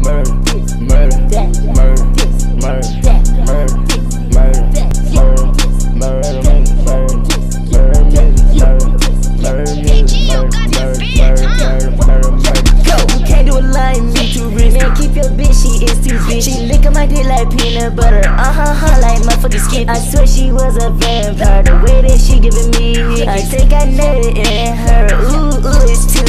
murder, murder, murder, murder, murder, murder, murder, murder, murder, murder, murder, murder, murder, murder, Go, you can't do it like me, too rich. Keep your bitch, she is too big. She licking my dick like peanut butter. Uh huh, huh, like motherfucking. I swear she was a vampire. The way that she giving me, I think I know it in her. Ooh, ooh, it's too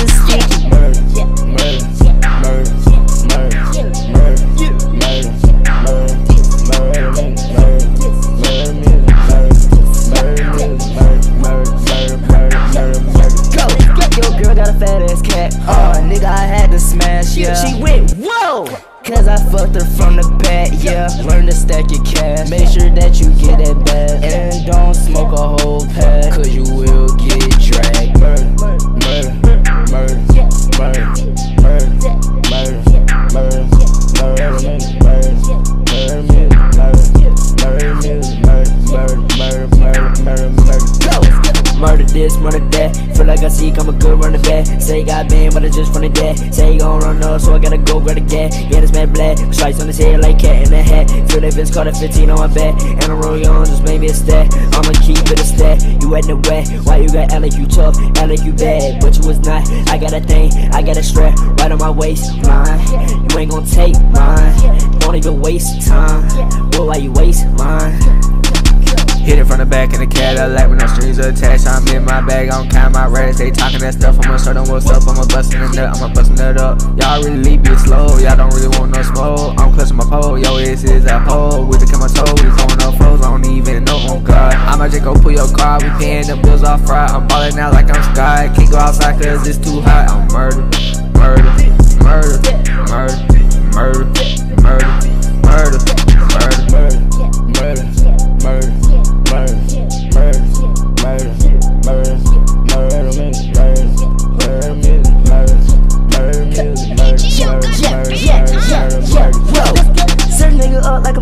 yeah. She went, whoa! Cause I fucked her from the back, yeah. Learn to stack your cash. Make sure that you get it back. And don't smoke a whole pack. Cause you will get dragged. murder, murder, murder, murder, murder, murder, murder, murder, murder, murder, murder, murder, murder, murder, murder, Go! Murder this, murder that. Feel like I see I'm a good running back. Say got banned, but I just from the dead. Say he gon' run up, so I gotta go grab the gas. Yeah, this man black. Stripes on his head like cat in the hat. Feel that bitch caught a 15 on my back. And I'm young, just made me a stat. I'ma keep it a stat. You at the wet. Why you got like you tough, like you bad, but you was not. I got a thing, I got a strap right on my waistline. You ain't gon' take mine. Don't even waste time. Well, why you waste mine? Hit it from the back in the Cadillac with attached. I'm in my bag, I'm counting my rats. They talking that stuff, I'ma show them what's up. I'ma bustin' it up, I'ma bustin' it up. Y'all really be slow, y'all don't really want no smoke. I'm clutching my pole, yo, this is a pole. With the camera toe, we throwing up flows, I don't even know, oh God. I'ma just go pull your car, we paying the bills off right. I'm ballin' out like I'm Sky. Can't go outside cause it's too hot. I'm murder, murder, murder, murder, murder, murder, murder,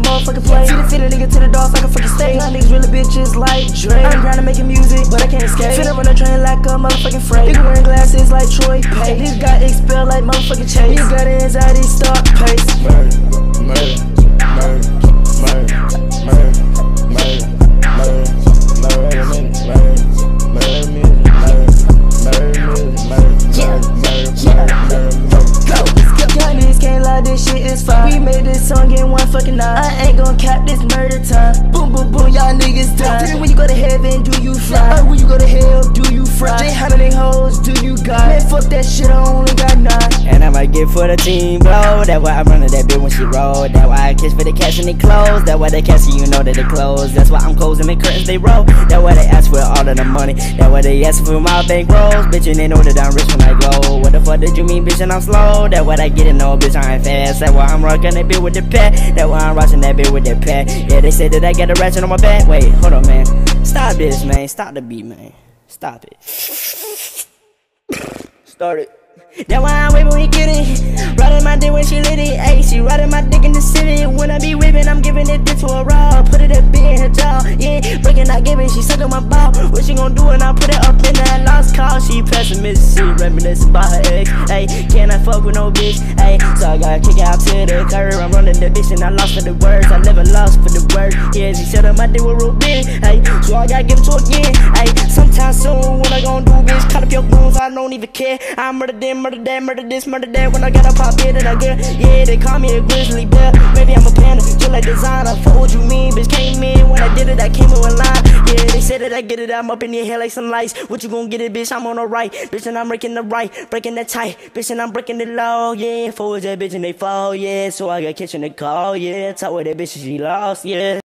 motherfucking play. See the fit a nigga to the like a fucking stage. My niggas really bitches like Dre. I'm grinding making music, but I can't escape. Finna run a train like a motherfucking freight. Nigga wearing glasses like Troy Pay. Nigga got expelled like motherfucking Chase. Nigga got anxiety, stop pace. murder, murder, murder, murder, murder, when you go to heaven, do you fly? When you go to hell, do you fry? Jay, how many hoes do you got? Man, fuck that shit, I only got nine. And I might get for the team blow. That's why I run to that bitch when she roll. That's why I kiss for the cash and they close. That's why they cash you know that they close. That's why I'm closing the curtains, they roll. That's why they ask for all of the money. That's why they ask for my bank rolls. Bitch, and they know that I'm rich when I go. What the fuck did you mean, bitch, and I'm slow? That's why I get it, no, bitch, I ain't fast. That's why I'm rocking that bitch with the pad. That's why I'm rocking that bitch with the pad. Yeah, they said that I got a ratchet on my back. Wait, hold on, man. Stop this, man. Stop the beat, man. Stop it. Start it. That's why I'm whipping when you get it. Riding my dick when she lit it. Ayy, she riding my dick in the city. When I be whipping, I'm giving it to a raw. Put it bit in her jaw. Yeah, breaking, not giving. She sucking my ball. What she gon' do when I put it up in that Reminiscing about her ex. Ayy, can't I fuck with no bitch? Ayy, so I gotta kick out to the curb. I'm running the bitch and I lost for the words. I never lost for the word. Yeah, she said my dick was real big. Ayy, so I gotta give it to again. Ayy, sometime soon, what I gonna do, bitch? Cut up your bones, I don't even care. I murder them, murder that, murder this, murder that. When I got a pop here that I get, yeah, they call me a grizzly bear. Maybe I'm a panda, just like designer. Fuck what you mean, bitch? Came Get it, I'm up in your head like some lights. What you gon' get it, bitch? I'm on the right, bitch, and I'm breaking the right, breaking the tight, bitch, and I'm breaking the low. Yeah, forward that bitch and they fall, yeah. So I got catching the call, yeah. Talk with that bitch she lost, yeah.